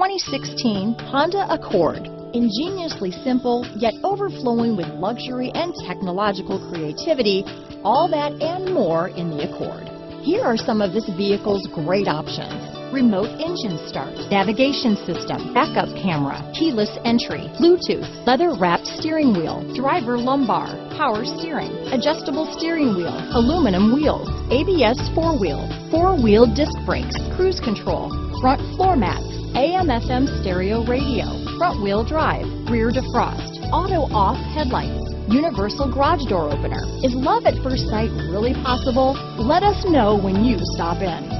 2016 Honda Accord. Ingeniously simple, yet overflowing with luxury and technological creativity, all that and more in the Accord. Here are some of this vehicle's great options. Remote engine start, navigation system, backup camera, keyless entry, Bluetooth, leather wrapped steering wheel, driver lumbar, power steering, adjustable steering wheel, aluminum wheels, ABS four wheel, four wheel disc brakes, cruise control, front floor mats, AM FM stereo radio, front wheel drive, rear defrost, auto off headlights, universal garage door opener. Is love at first sight really possible? Let us know when you stop in.